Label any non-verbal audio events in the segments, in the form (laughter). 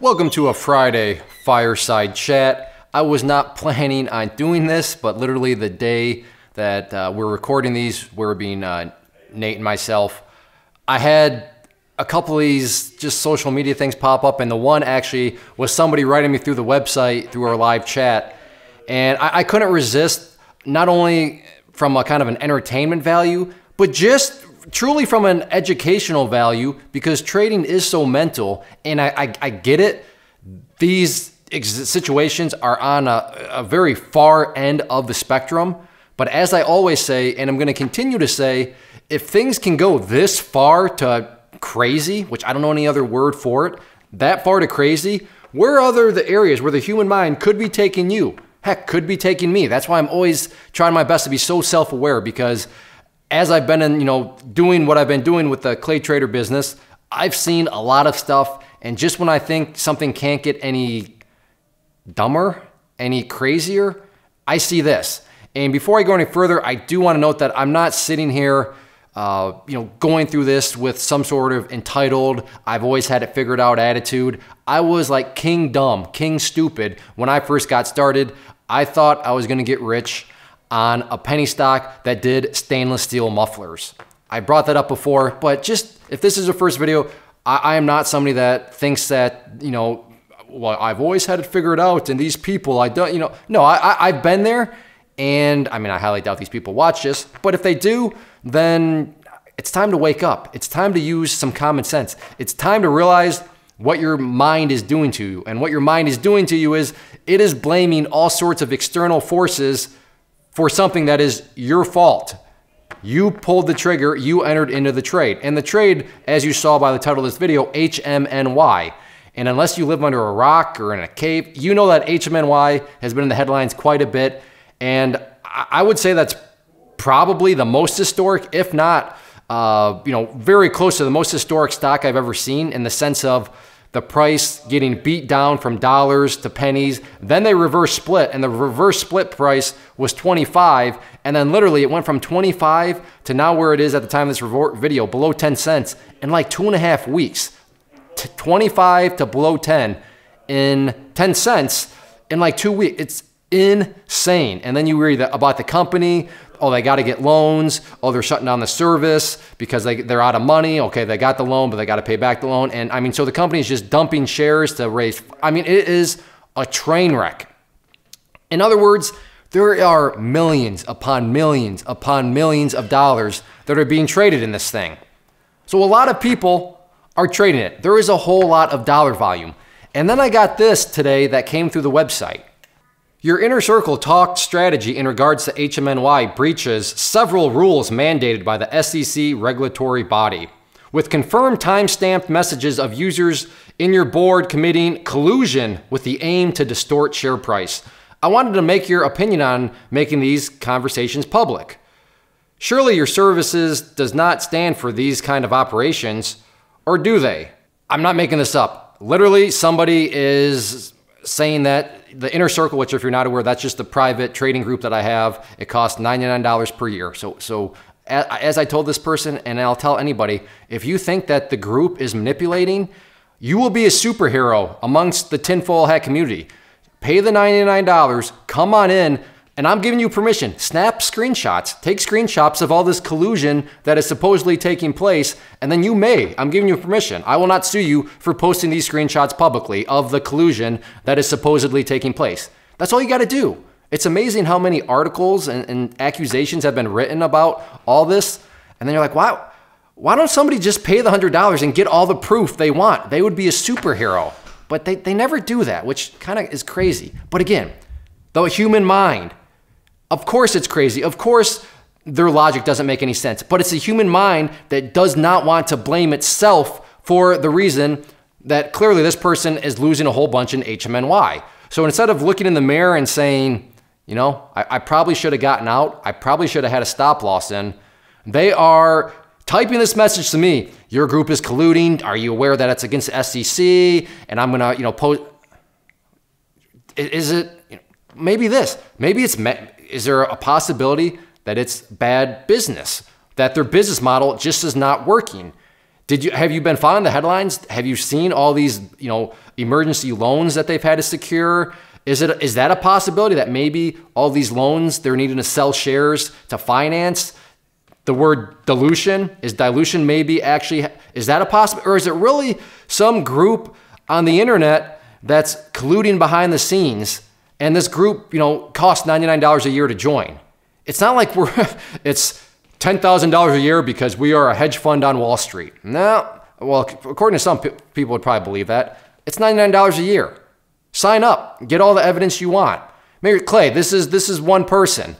Welcome to a Friday fireside chat. I was not (laughs) planning on doing this, but literally the day that uh, we're recording these, we're being uh, Nate and myself. I had a couple of these just social media things pop up, and the one actually was somebody writing me through the website through our live chat, and I, I couldn't resist not only from a kind of an entertainment value, but just truly from an educational value because trading is so mental and I, I, I get it. These situations are on a, a very far end of the spectrum. But as I always say, and I'm going to continue to say, if things can go this far to crazy, which I don't know any other word for it, that far to crazy, where are other the areas where the human mind could be taking you? Heck, could be taking me. That's why I'm always trying my best to be so self-aware because as I've been in, you know, doing what I've been doing with the clay trader business, I've seen a lot of stuff. And just when I think something can't get any dumber, any crazier, I see this. And before I go any further, I do want to note that I'm not sitting here, uh, you know, going through this with some sort of entitled, I've always had it figured out attitude. I was like king dumb, king stupid when I first got started. I thought I was going to get rich on a penny stock that did stainless steel mufflers. I brought that up before, but just if this is your first video, I, I am not somebody that thinks that, you know, well, I've always had it figured out and these people, I don't, you know, no, I, I, I've been there and I mean, I highly doubt these people watch this, but if they do, then it's time to wake up. It's time to use some common sense. It's time to realize what your mind is doing to you. And what your mind is doing to you is it is blaming all sorts of external forces for something that is your fault. You pulled the trigger, you entered into the trade. And the trade, as you saw by the title of this video, HMNY. And unless you live under a rock or in a cave, you know that HMNY has been in the headlines quite a bit. And I would say that's probably the most historic, if not, uh, you know, very close to the most historic stock I've ever seen in the sense of the price getting beat down from dollars to pennies. Then they reverse split, and the reverse split price was 25. And then literally it went from 25 to now where it is at the time of this video, below 10 cents in like two and a half weeks. 25 to below 10 in 10 cents in like two weeks. It's insane. And then you read about the company, oh, they got to get loans. Oh, they're shutting down the service because they, they're out of money. Okay, they got the loan, but they got to pay back the loan. And I mean, so the company is just dumping shares to raise. I mean, it is a train wreck. In other words, there are millions upon millions upon millions of dollars that are being traded in this thing. So a lot of people are trading it. There is a whole lot of dollar volume. And then I got this today that came through the website. Your inner circle talked strategy in regards to HMNY breaches several rules mandated by the SEC regulatory body. With confirmed time-stamped messages of users in your board committing collusion with the aim to distort share price. I wanted to make your opinion on making these conversations public. Surely your services does not stand for these kind of operations, or do they? I'm not making this up. Literally, somebody is saying that the inner circle, which if you're not aware, that's just the private trading group that I have. It costs $99 per year. So, so as I told this person, and I'll tell anybody, if you think that the group is manipulating, you will be a superhero amongst the tinfoil hat community. Pay the $99, come on in, and I'm giving you permission. Snap screenshots. Take screenshots of all this collusion that is supposedly taking place, and then you may. I'm giving you permission. I will not sue you for posting these screenshots publicly of the collusion that is supposedly taking place. That's all you got to do. It's amazing how many articles and, and, accusations have been written about all this, and then you're like, wow, why don't somebody just pay the $100 and get all the proof they want? They would be a superhero. But they, they never do that, which kind of is crazy. But again, the human mind, of course it's crazy. Of course their logic doesn't make any sense. But it's a human mind that does not want to blame itself for the reason that clearly this person is losing a whole bunch in HMNY. So instead of looking in the mirror and saying, you know, I, I probably should have gotten out, I probably should have had a stop loss in, they are typing this message to me. Your group is colluding. Are you aware that it's against the SEC? And I'm gonna, you know, post. Is it you know, maybe this? Maybe it's is there a possibility that it's bad business, that their business model just is not working? Did you have you been following the headlines? Have you seen all these, you know, emergency loans that they've had to secure? Is it is that a possibility that maybe all these loans they're needing to sell shares to finance? The word dilution is dilution maybe actually is that a possible or is it really some group on the internet that's colluding behind the scenes and this group, you know, costs $99 a year to join. It's not like we're (laughs) it's $10,000 a year because we are a hedge fund on Wall Street. No, well, according to some people would probably believe that. It's $99 a year. Sign up, get all the evidence you want. Maybe Clay, this is this is one person.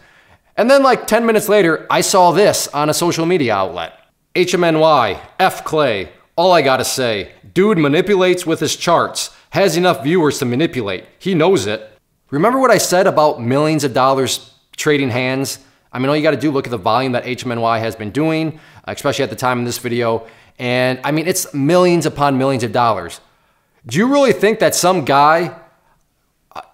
And then like 10 minutes later, I saw this on a social media outlet. HMNY, F Clay, all I gotta say, dude manipulates with his charts, has enough viewers to manipulate. He knows it. Remember what I said about millions of dollars trading hands? I mean, all you gotta do, look at the volume that HMNY has been doing, especially at the time in this video. And I mean, it's millions upon millions of dollars. Do you really think that some guy,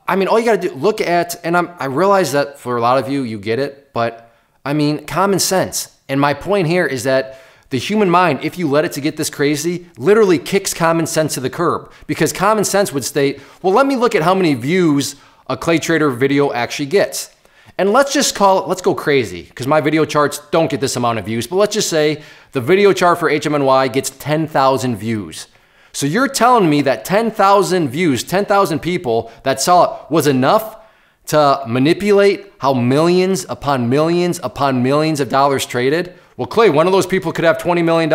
I mean, all you got to do, look at, and I'm, I realize that for a lot of you, you get it, but I mean, common sense. And my point here is that the human mind, if you let it to get this crazy, literally kicks common sense to the curb. Because common sense would state, well, let me look at how many views a Clay Trader video actually gets. And let's just call it, let's go crazy, because my video charts don't get this amount of views, but let's just say the video chart for HMNY gets 10,000 views. So you're telling me that 10,000 views, 10,000 people that saw it was enough to manipulate how millions upon millions upon millions of dollars traded? Well, Clay, one of those people could have $20 million.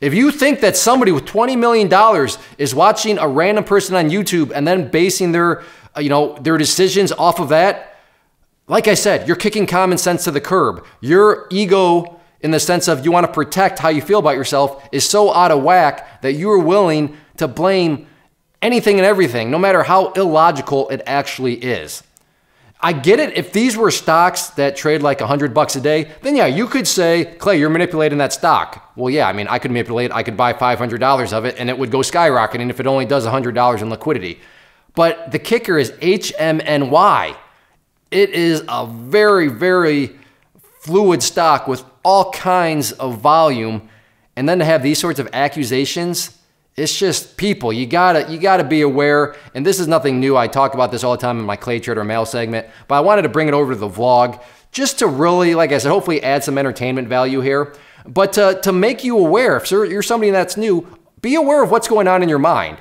If you think that somebody with $20 million is watching a random person on YouTube and then basing their, uh, you know, their decisions off of that, like I said, you're kicking common sense to the curb. Your ego in the sense of you want to protect how you feel about yourself is so out of whack that you are willing to blame anything and everything, no matter how illogical it actually is. I get it. If these were stocks that trade like 100 bucks a day, then yeah, you could say, Clay, you're manipulating that stock. Well, yeah, I mean, I could manipulate, I could buy $500 of it and it would go skyrocketing if it only does $100 in liquidity. But the kicker is HMNY. It is a very, very fluid stock with all kinds of volume. And then to have these sorts of accusations, it's just people. You gotta you gotta be aware. And this is nothing new. I talk about this all the time in my Clay Trader Mail segment, but I wanted to bring it over to the vlog just to really, like I said, hopefully add some entertainment value here. But to, to make you aware, if you're somebody that's new, be aware of what's going on in your mind.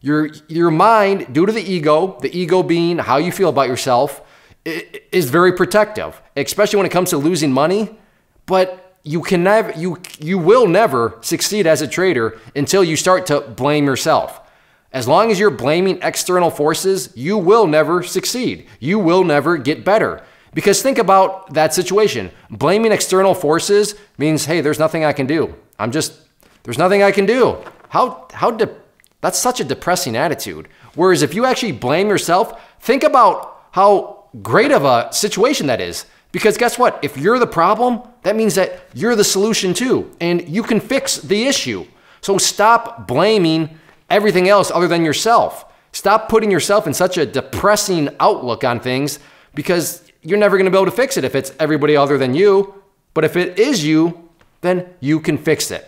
Your, your mind, due to the ego, the ego being how you feel about yourself, is very protective, especially when it comes to losing money. But you can never, you, you will never succeed as a trader until you start to blame yourself. As long as you're blaming external forces, you will never succeed. You will never get better. Because think about that situation. Blaming external forces means, hey, there's nothing I can do. I'm just, there's nothing I can do. How, how, de- that's such a depressing attitude. Whereas if you actually blame yourself, think about how great of a situation that is. Because guess what? If you're the problem, that means that you're the solution too, and you can fix the issue. So stop blaming everything else other than yourself. Stop putting yourself in such a depressing outlook on things because you're never going to be able to fix it if it's everybody other than you. But if it is you, then you can fix it.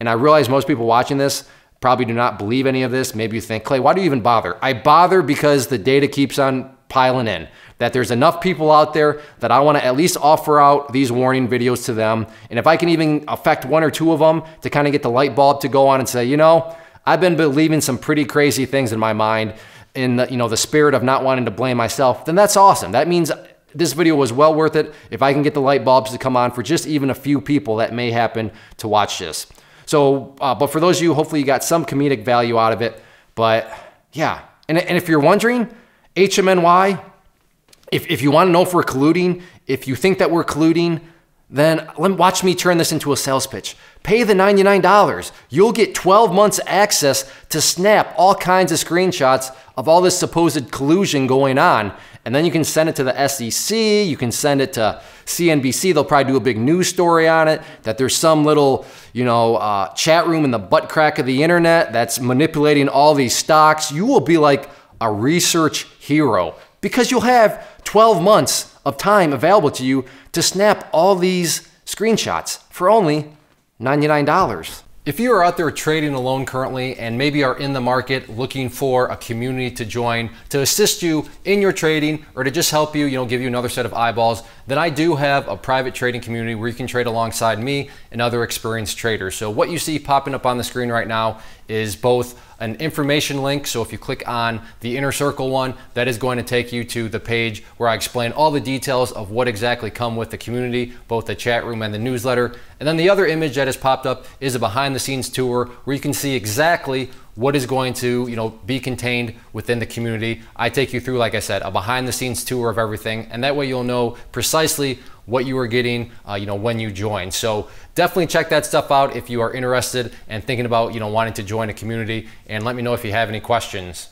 And I realize most people watching this probably do not believe any of this. Maybe you think, Clay, why do you even bother? I bother because the data keeps on piling in. That there's enough people out there that I want to at least offer out these warning videos to them. And if I can even affect one or two of them to kind of get the light bulb to go on and say, you know, I've been believing some pretty crazy things in my mind in the, you know, the spirit of not wanting to blame myself, then that's awesome. That means this video was well worth it if I can get the light bulbs to come on for just even a few people that may happen to watch this. So, uh, but for those of you, hopefully you got some comedic value out of it. But yeah, and, and if you're wondering, HMNY, if, if you want to know if we're colluding, if you think that we're colluding, then let, watch me turn this into a sales pitch. Pay the $99. You'll get 12 months access to snap all kinds of screenshots of all this supposed collusion going on. And then you can send it to the SEC, you can send it to CNBC. They'll probably do a big news story on it that there's some little, you know, uh, chat room in the butt crack of the internet that's manipulating all these stocks. You will be like, a research hero because you'll have 12 months of time available to you to snap all these screenshots for only $99. If you are out there trading alone currently and maybe are in the market looking for a community to join to assist you in your trading or to just help you, you know, give you another set of eyeballs, then I do have a private trading community where you can trade alongside me and other experienced traders. So what you see popping up on the screen right now is both an information link. So if you click on the inner circle one, that is going to take you to the page where I explain all the details of what exactly come with the community, both the chat room and the newsletter. And then the other image that has popped up is a behind the scenes tour where you can see exactly what is going to you know be contained within the community. I take you through, like I said, a behind the scenes tour of everything, and that way you'll know precisely what you are getting, uh, you know, when you join. So definitely check that stuff out if you are interested and thinking about you know wanting to join a community, and let me know if you have any questions.